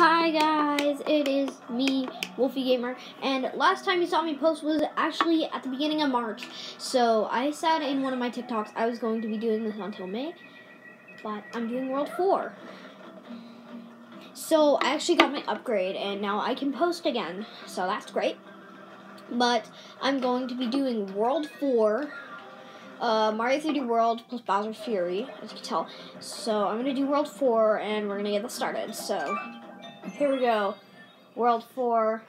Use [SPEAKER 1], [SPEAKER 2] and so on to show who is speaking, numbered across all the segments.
[SPEAKER 1] Hi guys, it is me, Wolfie Gamer, and last time you saw me post was actually at the beginning of March. So I said in one of my TikToks I was going to be doing this until May, but I'm doing World 4. So I actually got my upgrade and now I can post again, so that's great. But I'm going to be doing World 4 uh, Mario 3D World plus Bowser Fury, as you can tell. So I'm gonna do World 4, and we're gonna get this started. So here we go, World 4,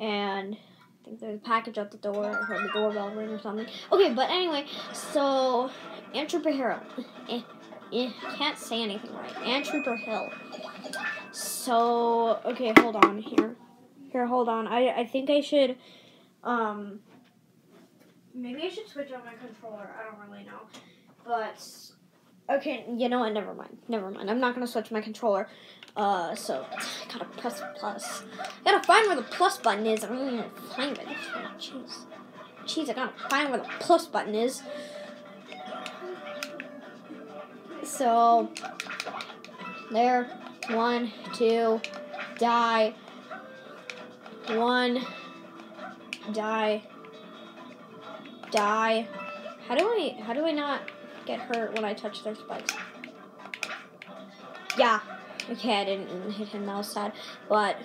[SPEAKER 1] and I think there's a package at the door. I heard the doorbell ring or something. Okay, but anyway, so Ant Trooper Hero. Eh, eh, can't say anything right. Ant Trooper Hill. So okay, hold on here. Here, hold on. I I think I should um Maybe I should switch on my controller. I don't really know. But okay, you know what? Never mind. Never mind. I'm not gonna switch my controller. Uh, so I gotta press plus. I gotta find where the plus button is. I'm gonna find it. Jeez, jeez, I gotta find where the plus button is. So there, one, two, die, one, die die. How do I how do I not get hurt when I touch their spikes? Yeah. Okay, I didn't hit him, that was sad. But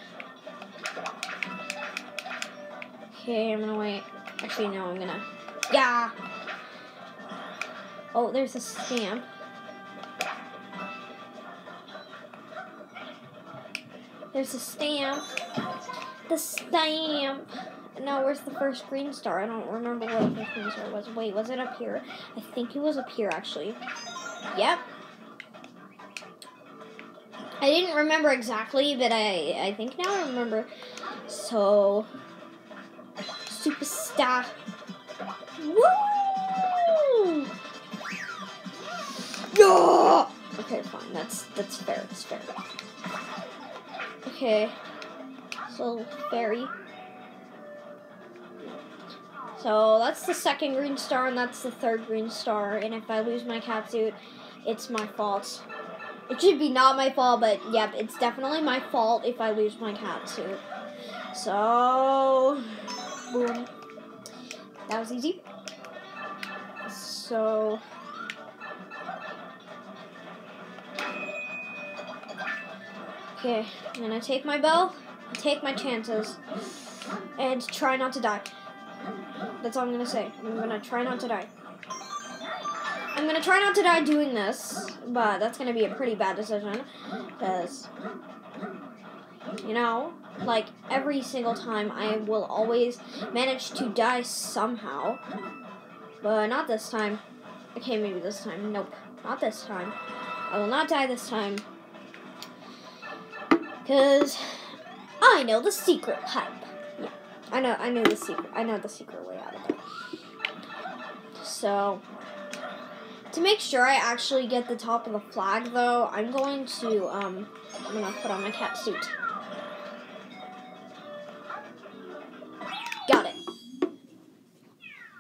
[SPEAKER 1] Okay, I'm gonna wait. Actually no, I'm gonna Yeah. Oh, there's a stamp. There's a stamp. The stamp. Now, where's the first green star? I don't remember where the first green star was. Wait, was it up here? I think it was up here, actually. Yep. I didn't remember exactly, but I, I think now I remember. So, superstar. Woo! Yeah! Okay, fine. That's that's fair. That's fair. Okay. So, fairy. So that's the second green star, and that's the third green star. And if I lose my cat suit, it's my fault. It should be not my fault, but yep, it's definitely my fault if I lose my cat suit. So, boom. That was easy. So, okay, I'm gonna take my bell, take my chances, and try not to die. That's all I'm gonna say. I'm gonna try not to die. I'm gonna try not to die doing this, but that's gonna be a pretty bad decision. Because, you know, like every single time I will always manage to die somehow. But not this time. Okay, maybe this time. Nope, not this time. I will not die this time. Because I know the secret pipe. I know, I know the secret. I know the secret way out of it. So, to make sure I actually get the top of the flag, though, I'm going to, um, I'm gonna put on my cat suit.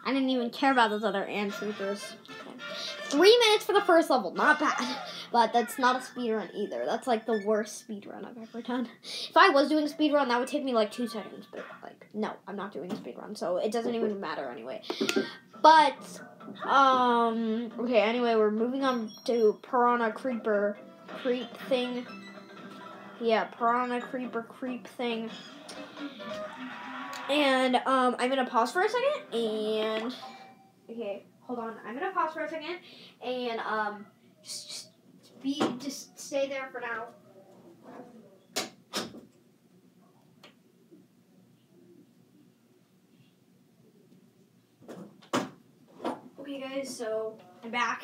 [SPEAKER 1] I didn't even care about those other ant troopers. Three minutes for the first level, not bad. But that's not a speed run either. That's like the worst speed run I've ever done. If I was doing speed run, that would take me like two seconds. But like, no, I'm not doing speed run, so it doesn't even matter anyway. But um, okay. Anyway, we're moving on to Piranha Creeper Creep thing. Yeah, Piranha Creeper Creep thing. And um, I'm gonna pause for a second and okay hold on. I'm gonna pause for a second and um, just, just be just stay there for now. Okay, guys. So I'm back.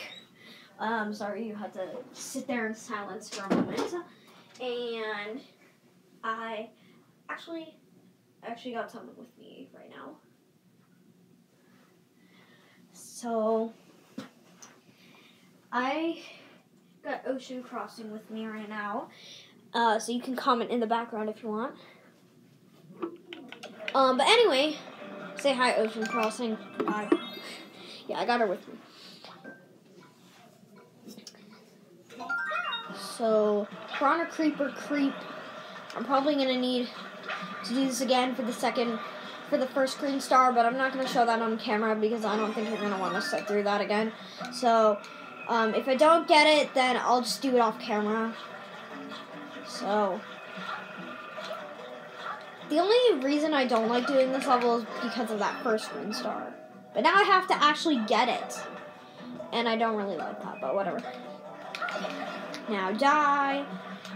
[SPEAKER 1] Um, sorry you had to sit there in silence for a moment, and I actually actually got someone with me right now. So I got Ocean Crossing with me right now. Uh, so you can comment in the background if you want. Um, but anyway, say hi, Ocean Crossing. Bye. Yeah, I got her with me. So, Piranha Creeper Creep I'm probably gonna need to do this again for the second, for the first green star, but I'm not gonna show that on camera because I don't think you're gonna want to sit through that again. So, um, if I don't get it, then I'll just do it off camera. So, the only reason I don't like doing this level is because of that first green star. But now I have to actually get it. And I don't really like that, but whatever. Now die.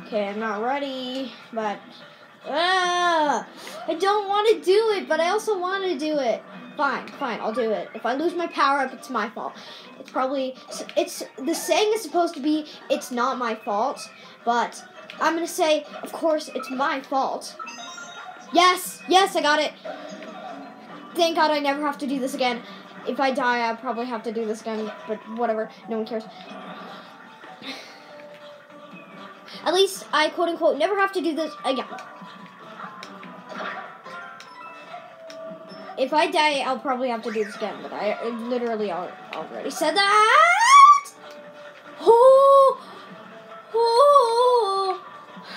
[SPEAKER 1] Okay, I'm not ready, but uh, I don't want to do it, but I also want to do it. Fine, fine, I'll do it. If I lose my power up, it's my fault. It's probably it's the saying is supposed to be it's not my fault, but I'm gonna say, of course, it's my fault. Yes, yes, I got it. Thank God I never have to do this again. If I die, I probably have to do this again, but whatever. No one cares. At least I quote unquote never have to do this again. If I die, I'll probably have to do this again, but I literally already said that. Oh, oh,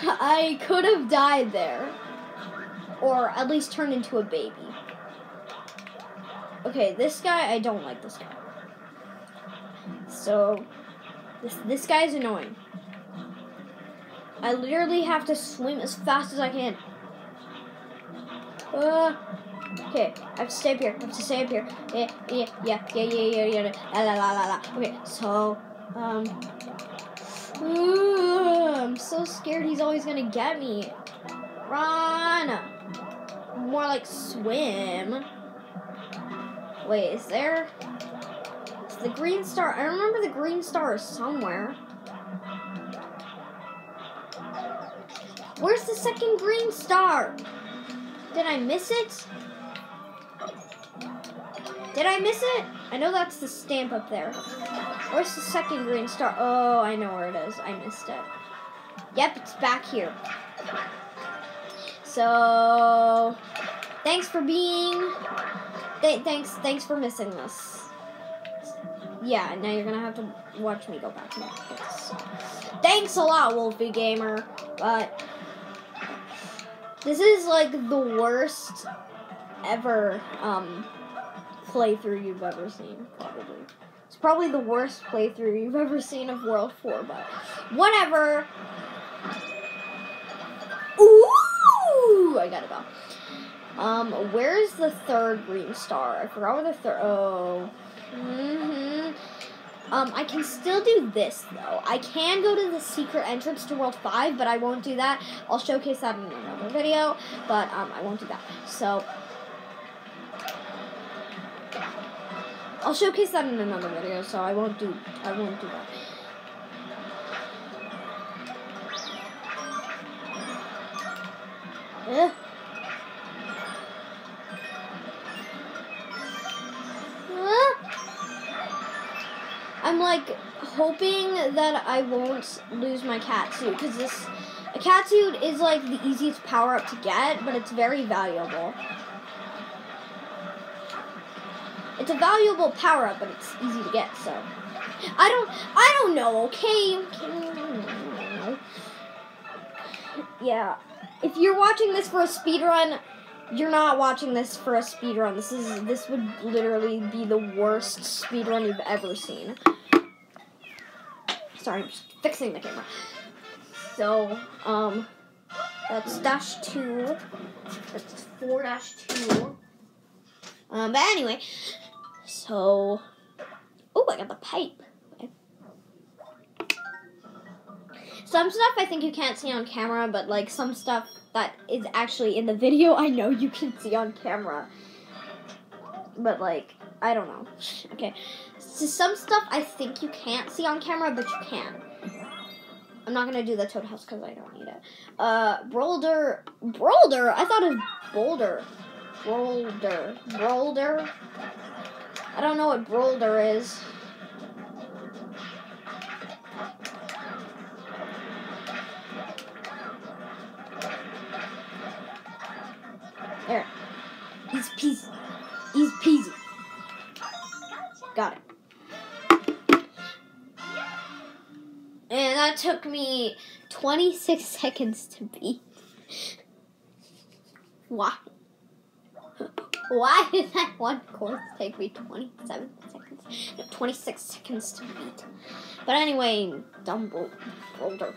[SPEAKER 1] I could have died there. Or at least turned into a baby. Okay, this guy, I don't like this guy. So, this, this guy's annoying. I literally have to swim as fast as I can. Uh, okay, I have to stay up here. I have to stay up here. Yeah, yeah, yeah, yeah, yeah, yeah, yeah. La la la la la. Okay, so, um, uh, I'm so scared he's always gonna get me. Run! More like swim. Wait, is there? Is the green star? I remember the green star is somewhere. Where's the second green star? Did I miss it? Did I miss it? I know that's the stamp up there. Where's the second green star? Oh, I know where it is. I missed it. Yep, it's back here. So, thanks for being. Th thanks, thanks for missing this. Yeah, now you're gonna have to watch me go back and this. Thanks a lot, Wolfie Gamer. But this is like the worst ever um, playthrough you've ever seen, probably. It's probably the worst playthrough you've ever seen of World 4, but whatever. Ooh! I got it off. Um, where's the third green star? I forgot where the third. Oh. Mm hmm. Um, I can still do this though. I can go to the secret entrance to World 5, but I won't do that. I'll showcase that in another video, but um, I won't do that. So, I'll showcase that in another video, so I won't do, I won't do that. Ugh. I'm like hoping that I won't lose my cat suit because this a cat suit is like the easiest power up to get, but it's very valuable. It's a valuable power up, but it's easy to get. So I don't I don't know. Okay. Yeah. If you're watching this for a speed run, you're not watching this for a speed run. This is this would literally be the worst speed run you've ever seen. Sorry, I'm just fixing the camera. So, um, that's dash two. That's four dash two. Um, but anyway, so, oh, I got the pipe. Some stuff I think you can't see on camera, but like some stuff that is actually in the video, I know you can see on camera. But like, I don't know. Okay. So some stuff I think you can't see on camera, but you can. I'm not gonna do the Toad House because I don't need it. Uh, Boulder, Boulder. I thought it was Boulder, Boulder, Boulder. I don't know what Boulder is. There. Easy peasy. He's peasy. Got it. And that took me 26 seconds to beat. Why? Why did that one course take me 27 seconds? No, 26 seconds to beat. But anyway, dumb boulder.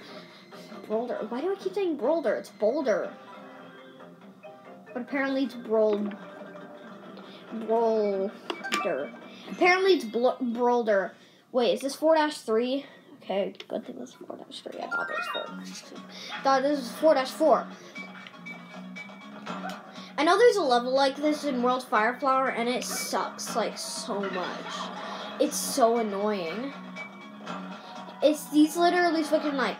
[SPEAKER 1] Boulder. Why do I keep saying boulder? It's boulder. But apparently it's brold. Boulder. Apparently it's boulder. Wait, is this 4 3? Okay, good thing this is 4 3. I thought it was 4 thought this was 4 4. I know there's a level like this in World Fireflower, and it sucks like so much. It's so annoying. It's these literally fucking like.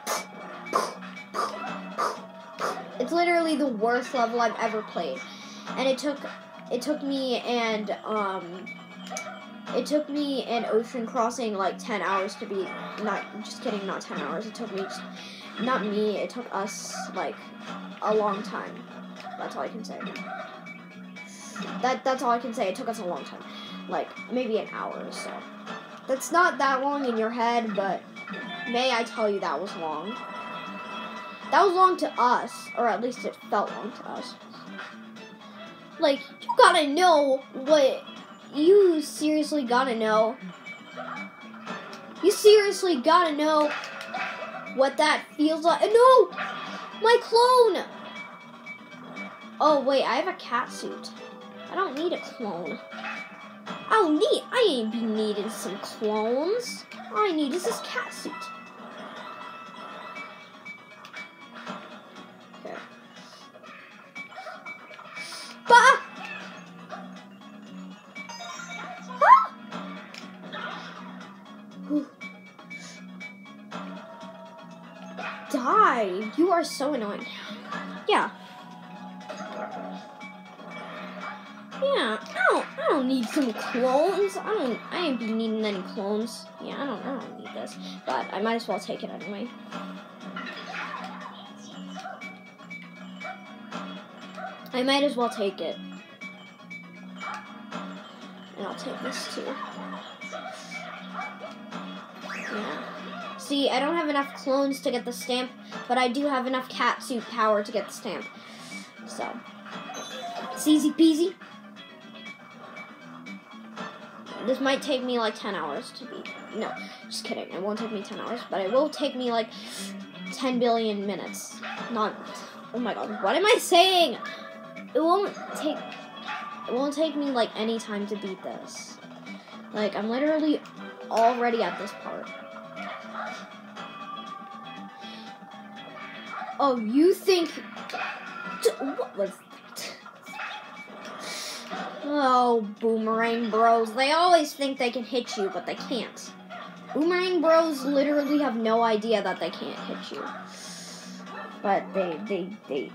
[SPEAKER 1] It's literally the worst level I've ever played, and it took it took me and um it took me and Ocean Crossing like ten hours to beat. Not just kidding, not ten hours. It took me, just, not me. It took us like a long time. That's all I can say. That that's all I can say. It took us a long time, like maybe an hour or so. That's not that long in your head, but may I tell you that was long. That was long to us, or at least it felt long to us. Like you gotta know what you seriously gotta know. You seriously gotta know what that feels like. No, my clone. Oh wait, I have a cat suit. I don't need a clone. Oh, neat. I ain't be needing some clones. All I need is this cat suit. Ah! Die! You are so annoying. Yeah. Yeah, I don't, I don't need some clones. I don't, I ain't be needing any clones. Yeah, I don't, I don't need this. But I might as well take it anyway. I might as well take it. And I'll take this too. Yeah. See, I don't have enough clones to get the stamp, but I do have enough cat suit power to get the stamp. So, it's easy peasy. This might take me like 10 hours to beat. No, just kidding. It won't take me 10 hours, but it will take me like 10 billion minutes. Not. Oh my god, what am I saying? It won't take. It won't take me like any time to beat this. Like, I'm literally already at this part. Oh, you think. What was Oh, boomerang bros. They always think they can hit you, but they can't. Boomerang bros literally have no idea that they can't hit you. But they, they, they,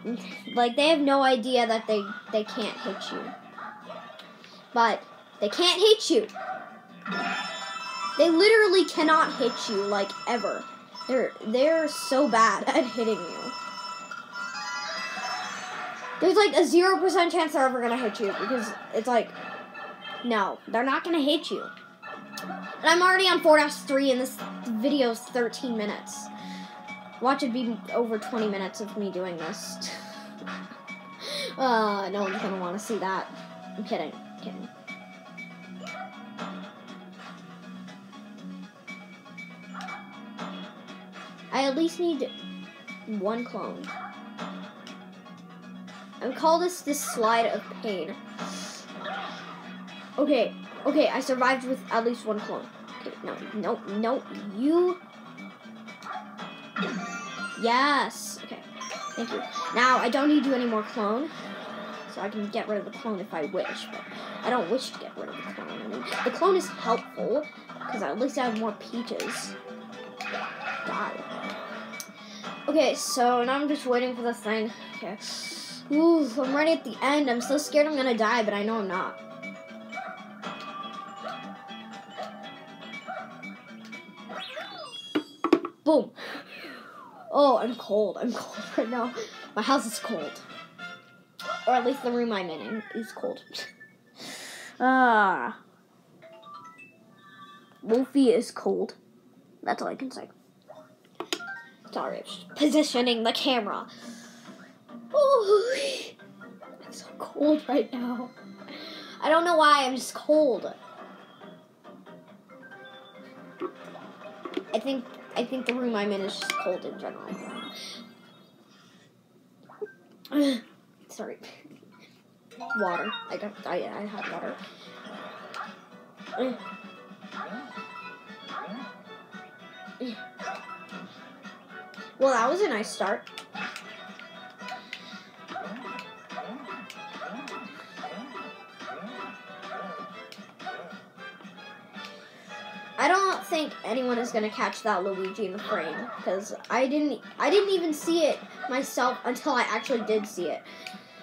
[SPEAKER 1] like, they have no idea that they, they can't hit you. But they can't hit you. They literally cannot hit you, like, ever. They're, they're so bad at hitting you. There's like a 0% chance they're ever gonna hit you because it's like, no, they're not gonna hit you. And I'm already on 4 3 and this video is 13 minutes. Watch it be over 20 minutes of me doing this. uh, no one's gonna wanna see that. I'm kidding, I'm kidding. I at least need one clone. I call this the slide of pain. Okay, okay, I survived with at least one clone. Okay, no, no, no, you. Yes. Okay, thank you. Now I don't need you any more clone, so I can get rid of the clone if I wish. But I don't wish to get rid of the clone. I mean, the clone is helpful because at least I have more peaches. Die. Okay, so now I'm just waiting for the thing. Okay. Ooh, I'm right at the end. I'm so scared I'm gonna die, but I know I'm not. Boom. Oh, I'm cold. I'm cold right now. My house is cold. Or at least the room I'm in is cold. Ah. Wolfie is cold. That's all I can say. Sorry, positioning the camera. Oh, I'm so cold right now. I don't know why, I'm just cold. I think I think the room I'm in is just cold in general. Sorry. Water. I got I I had water. Well, that was a nice start. I don't think anyone is gonna catch that Luigi in the frame because I didn't. I didn't even see it myself until I actually did see it.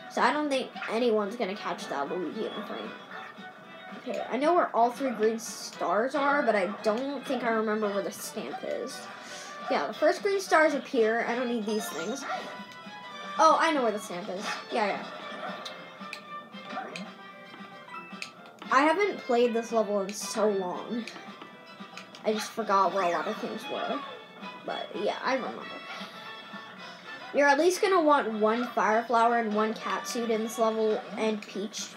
[SPEAKER 1] So I don't think anyone's gonna catch that Luigi in the frame. Okay, I know where all three green stars are, but I don't think I remember where the stamp is. Yeah, the first green stars appear. I don't need these things. Oh, I know where the stamp is. Yeah, yeah. I haven't played this level in so long. I just forgot where a lot of things were. But yeah, I remember. You're at least gonna want one fire flower and one cat suit in this level, and Peach,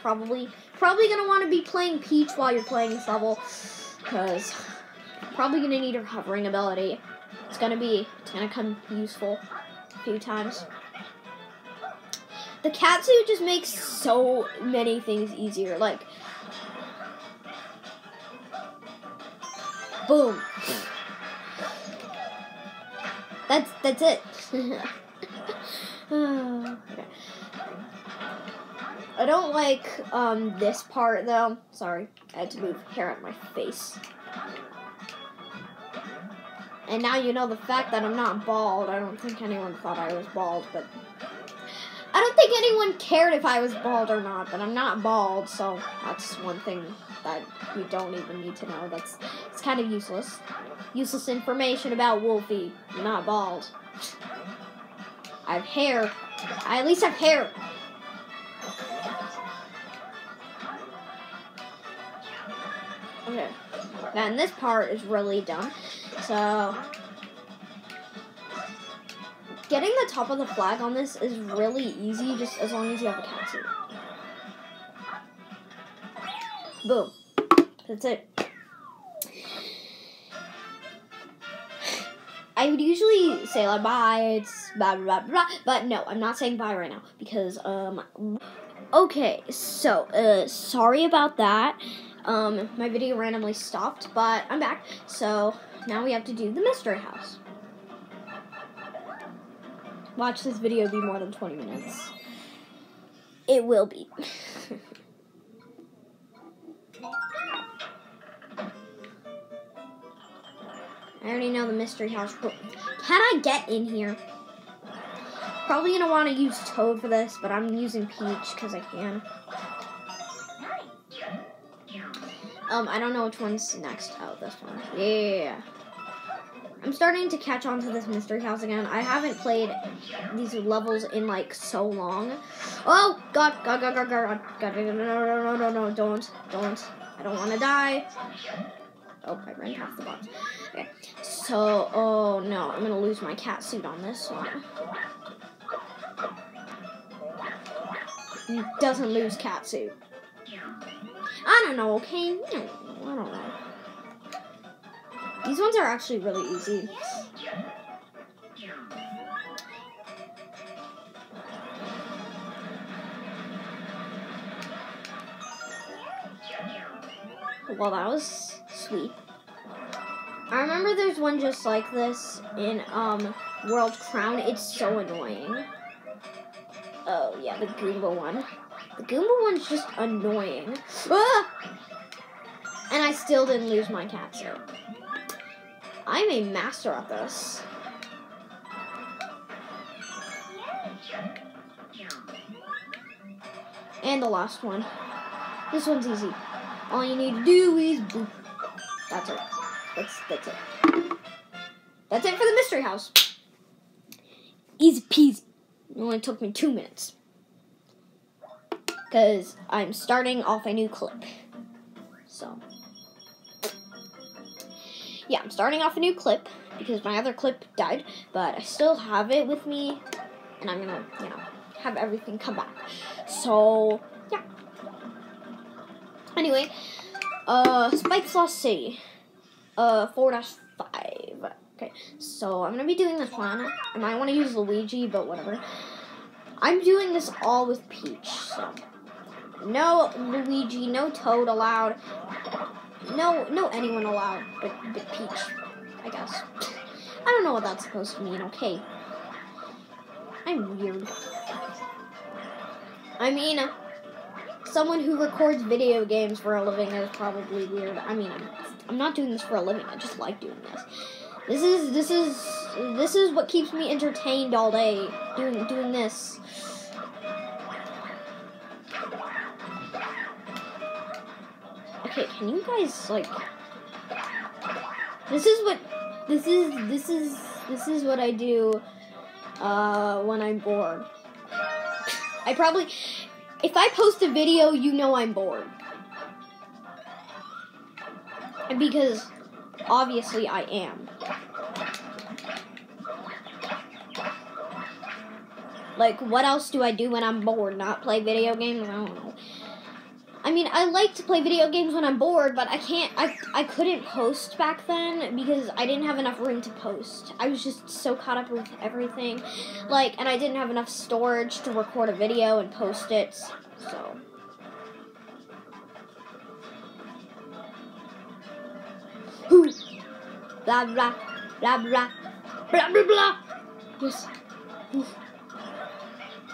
[SPEAKER 1] probably. Probably gonna want to be playing Peach while you're playing this level, because probably gonna need her hovering ability. It's gonna be, it's gonna come useful a few times. The cat suit just makes so many things easier. Like, boom. That's that's it. okay. I don't like um, this part though. Sorry, I had to move hair out my face. And now you know the fact that I'm not bald. I don't think anyone thought I was bald, but I don't think anyone cared if I was bald or not. But I'm not bald, so that's one thing that you don't even need to know. That's it's kind of useless. Useless information about Wolfie. I'm not bald. I have hair. I at least have hair. Okay. Then this part is really dumb. So getting the top of the flag on this is really easy just as long as you have a cat suit. Boom. That's it. I would usually say like bye, it's blah blah blah blah, but no, I'm not saying bye right now because um okay, so uh sorry about that. Um my video randomly stopped, but I'm back. So now we have to do the mystery house. Watch this video be more than 20 minutes. It will be. I already know the mystery house. but Can I get in here? Probably gonna want to use Toad for this, but I'm using Peach because I can. Um, I don't know which one's next. Oh, this one. Yeah. I'm starting to catch on to this mystery house again. I haven't played these levels in like so long. Oh God, God, God, God, God, God, no, no, no, no, no, don't, don't. I don't want to die. Oh, I ran past the box. Okay, so, oh no, I'm gonna lose my cat suit on this one. Doesn't lose cat suit. I don't know, okay? I don't know. These ones are actually really easy. Well, that was sweet. I remember there's one just like this in um, World Crown. It's so annoying. Oh, yeah, the Goomba one. The Goomba one's just annoying. Ah! And I still didn't lose my suit. I'm a master at this. And the last one. This one's easy. All you need to do is boop. That's it. That's that's it. That's it for the mystery house. Easy peasy. It only took me two minutes. Because I'm starting off a new clip. So. Yeah, I'm starting off a new clip because my other clip died, but I still have it with me. and I'm gonna, you know, have everything come back. So yeah. Anyway, uh, Spike's Lost City, uh, four dash five. Okay, so I'm gonna be doing this one. I might want to use Luigi, but whatever. I'm doing this all with Peach, so no Luigi, no Toad allowed. No, no anyone allowed, but, but Peach, I guess. I don't know what that's supposed to mean. Okay, I'm weird. I mean, someone who records video games for a living is probably weird. I mean, I'm, not doing this for a living. I just like doing this. This is this is this is what keeps me entertained all day. Doing doing this. Okay, can you guys like? This is what this is this is this is what I do uh, when I'm bored. I probably if I post a video, you know I'm bored. Because obviously I am. Like, what else do I do when I'm bored? Not play video games? I don't know. I mean, I like to play video games when I'm bored, but I can't. I I couldn't post back then because I didn't have enough room to post. I was just so caught up with everything, like, and I didn't have enough storage to record a video and post it. So. Blah blah blah blah blah blah blah. Yes.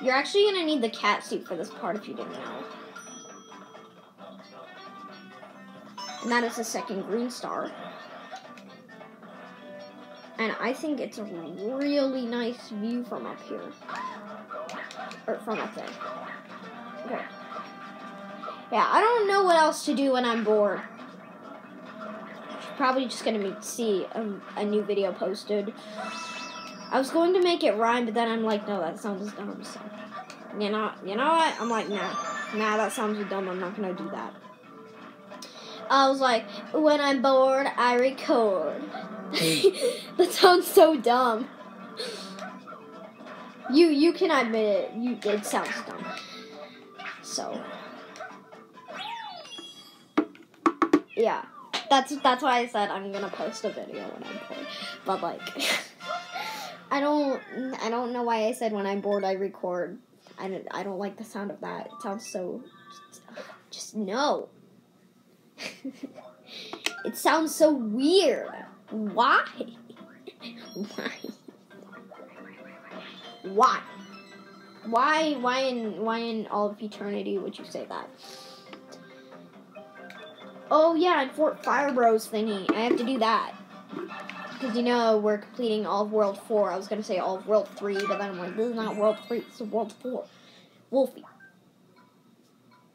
[SPEAKER 1] You're actually gonna need the cat suit for this part if you didn't know. And that is the second green star. And I think it's a really nice view from up here. Or from up there. Okay. Yeah, I don't know what else to do when I'm bored. Probably just gonna see a, a new video posted. I was going to make it rhyme, but then I'm like, no, that sounds dumb. So, you know, you know what? I'm like, nah, nah, that sounds dumb. I'm not gonna do that. I was like, when I'm bored, I record. that sounds so dumb. You you can admit it. You it sounds dumb. So yeah, that's that's why I said I'm gonna post a video when I'm bored. But like, I don't I don't know why I said when I'm bored I record. I don't I don't like the sound of that. It sounds so. Just, just no. It sounds so weird. Why? Why? Why? Why? Why in why in all of eternity would you say that? Oh yeah, in Fort Fire Bros thingy, I have to do that because you know we're completing all of World Four. I was gonna say all of World Three, but then I'm like, this is not World Three, it's World Four. Wolfie,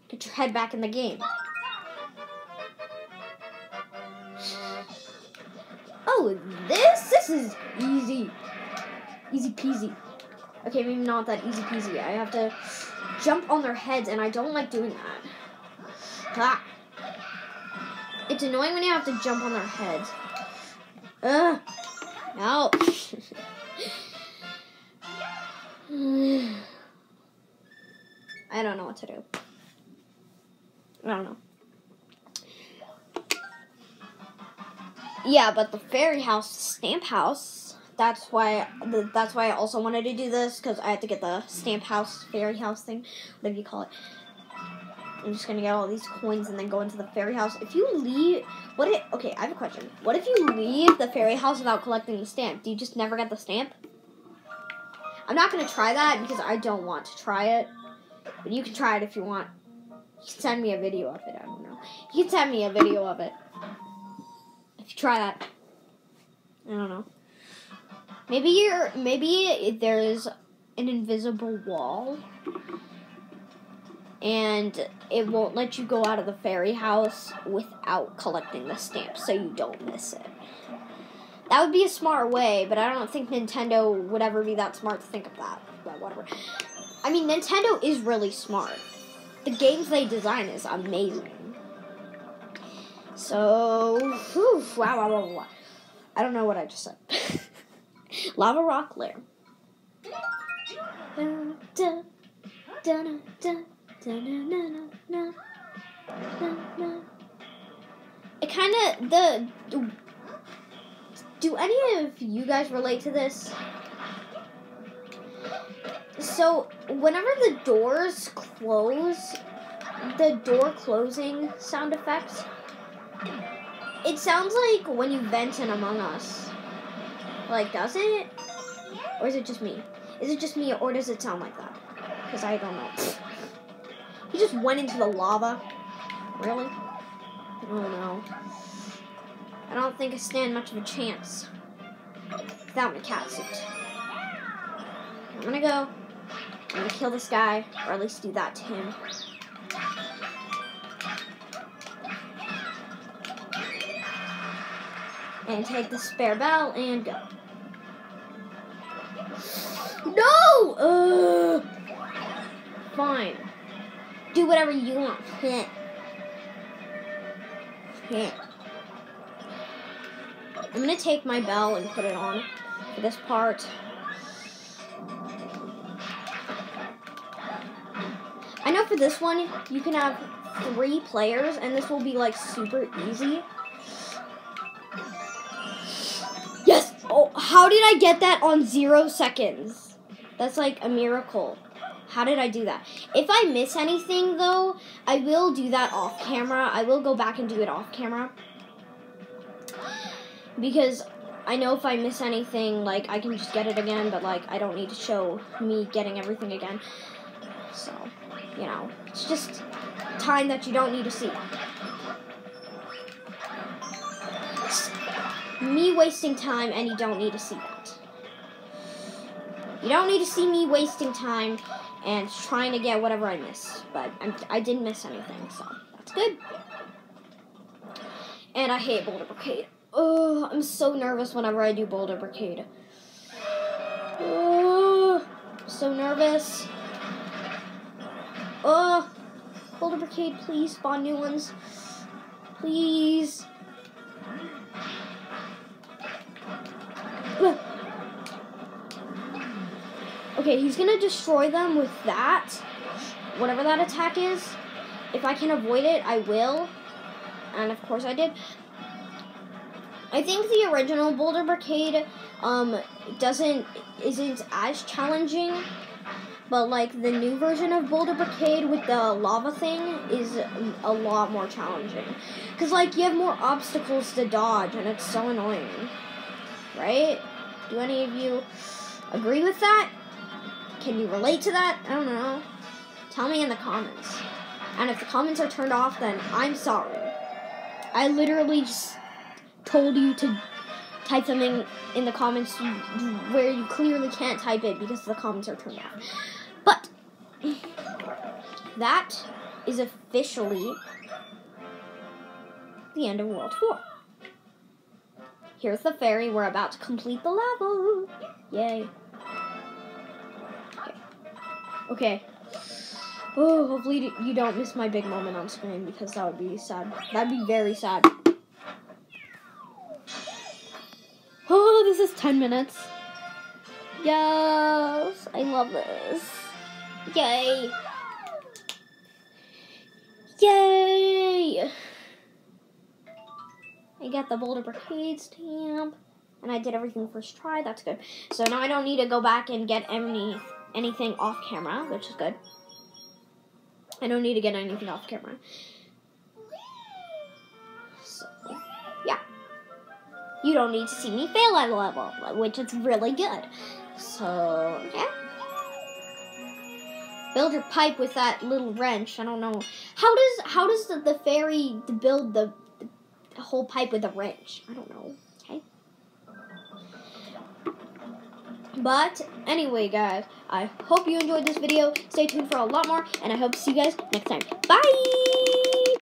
[SPEAKER 1] get your head back in the game. Oh, this? This is easy. Easy peasy. Okay, maybe not that easy peasy. I have to jump on their heads, and I don't like doing that. Ah. It's annoying when you have to jump on their heads. Ugh. No. I don't know what to do. I don't know. Yeah, but the fairy house, stamp house. That's why. That's why I also wanted to do this because I had to get the stamp house, fairy house thing, whatever you call it. I'm just gonna get all these coins and then go into the fairy house. If you leave, what it? Okay, I have a question. What if you leave the fairy house without collecting the stamp? Do you just never get the stamp? I'm not gonna try that because I don't want to try it. But you can try it if you want. You can send me a video of it. I don't know. You can send me a video of it. Try that. I don't know. Maybe you're maybe there's an invisible wall and it won't let you go out of the fairy house without collecting the stamps so you don't miss it. That would be a smart way, but I don't think Nintendo would ever be that smart to think of that. But whatever. I mean, Nintendo is really smart. The games they design is amazing. So, whew, wow, wow, wow, wow. I don't know what I just said. Lava Rock na. It kind of the. Do any of you guys relate to this? So, whenever the doors close, the door closing sound effects, it sounds like when you vent in Among Us. Like, does it? Or is it just me? Is it just me, or does it sound like that? Because I don't know. He just went into the lava. Really? Oh no. I don't think I stand much of a chance without my cat suit. I'm gonna go. I'm gonna kill this guy, or at least do that to him. And take the spare bell and go. No! Ugh. Fine. Do whatever you want. Heh. Heh. I'm gonna take my bell and put it on for this part. I know for this one, you can have three players, and this will be like super easy. Oh, how did I get that on zero seconds? That's like a miracle. How did I do that? If I miss anything, though, I will do that off camera. I will go back and do it off camera. Because I know if I miss anything, like, I can just get it again, but, like, I don't need to show me getting everything again. So, you know, it's just time that you don't need to see. Me wasting time, and you don't need to see that. You don't need to see me wasting time and trying to get whatever I miss. But I'm, I did not miss anything, so that's good. And I hate Boulder Brigade. Oh, I'm so nervous whenever I do Boulder Brigade. Oh, so nervous. Oh, Boulder Brigade, please spawn new ones. Please. Okay, he's gonna destroy them with that. Whatever that attack is. If I can avoid it, I will. And of course I did. I think the original Boulder Brigade um, doesn't isn't as challenging, but like the new version of Boulder Brigade with the lava thing is a lot more challenging. Cause like you have more obstacles to dodge, and it's so annoying, right? Do any of you agree with that? Can you relate to that? I don't know. Tell me in the comments. And if the comments are turned off, then I'm sorry. I literally just told you to type something in the comments where you clearly can't type it because the comments are turned off. But that is officially the end of World 4. Here's the ferry. We're about to complete the level. Yay. Okay. Oh, hopefully you don't miss my big moment on screen because that would be sad. That'd be very sad. Oh, this is 10 minutes. Yes, I love this. Yay. Yay! I got the Boulder Brigade stamp. And I did everything first try. That's good. So now I don't need to go back and get any anything off camera, which is good. I don't need to get anything off camera. So, yeah. You don't need to see me fail at a level, which is really good. So, yeah. Build your pipe with that little wrench. I don't know. How does how does the, the fairy build the, the whole pipe with a wrench? I don't know. But anyway, guys, I hope you enjoyed this video. Stay tuned for a lot more, and I hope to see you guys next time. Bye!